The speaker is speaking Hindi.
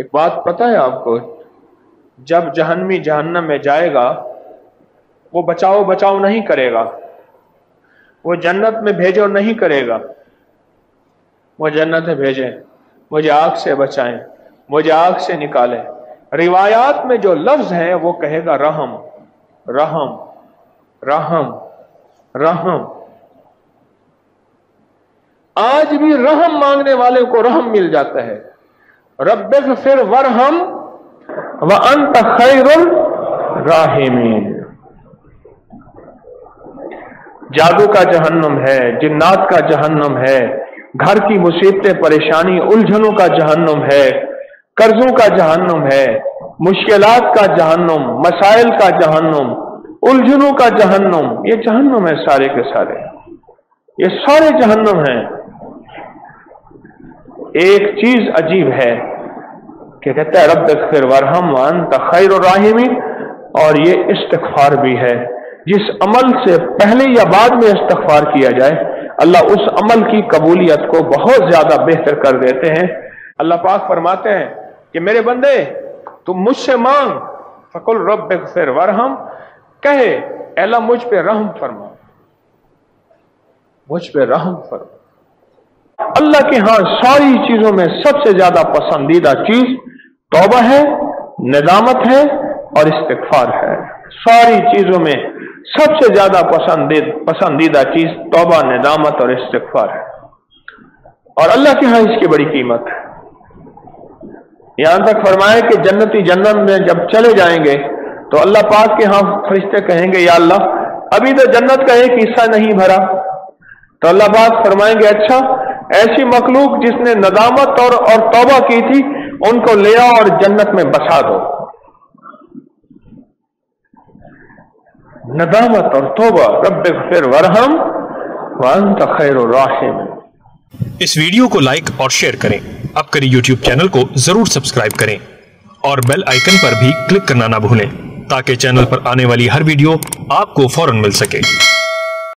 एक बात पता है आपको? जब जहन्मी जहन्नम में जाएगा, वो बचाओ बचाओ नहीं करेगा। वो जन्नत में भेजो नहीं करेगा। वो जन्नत में भेजे, मुझे आग से बचाएँ, मुझे आग से निकालें। रिवायात में जो लफ्ज है, वो कहेगा रहम रहम रहम रहम। आज भी रहम मांगने वाले को रहम मिल जाता है। रब फिर वरहम व अंत खैरुल राहिमीन। जादू का जहन्नुम है, जिन्नात का जहन्नुम है, घर की मुसीबतें, परेशानी, उलझनों का जहन्नुम है, कर्जों का जहन्नुम है, मुश्किलात का जहन्नुम, मसाइल का जहन्नुम, उलझनों का जहन्नुम, ये जहन्नुम है सारे के सारे। ये सारे जहन्नुम हैं। एक चीज़ अजीब है कि कहता है, रब फिर वरहम वन तखैर राहिमी और ये इस्तफार भी है। जिस अमल से पहले या बाद में इस्तफार किया जाए, अल्लाह उस अमल की कबूलियत को बहुत ज़्यादा बेहतर कर देते हैं। अल्लाह पाक फरमाते हैं कि, मेरे बंदे, तुम मुझसे मांग। फकुल, रब फिर वरहम। कहे, अल्लाह मुझ पे रहम फरमा मुझ पे रहम फरमा अल्लाह के यहाँ सारी चीज़ों में सबसे ज़्यादा पसंदीदा चीज़ तोबा है निजामत है और इस्तफार है। सारी चीज़ों में सबसे ज़्यादा पसंदीद, पसंदीदा चीज़ तोबा निजामत और इस्तफार है। और अल्लाह के यहाँ इसकी बड़ी कीमत है। यहाँ तक फरमाए कि जन्नती जन्नत में जब चले जाएँगे तो अल्लाह पाक के यहाँ फरिश्ते कहेंगे, या अल्लाह, अभी तो जन्नत का एक हिस्सा नहीं भरा। तो अल्लाह पाक फरमाएँगे अच्छा ऐसी मखलूक जिसने नदामत और और तौबा की थी, उनको ले आओ और जन्नत में बसा दो। नदामत और तोबा रब फिर वरहम वन खैर राहिम इस वीडियो को लाइक और शेयर करें। अब करें यूट्यूब चैनल को ज़रूर सब्सक्राइब करें और बेल आइकन पर भी क्लिक करना ना भूलें ताकि चैनल पर आने वाली हर वीडियो आपको फ़ौरन मिल सके।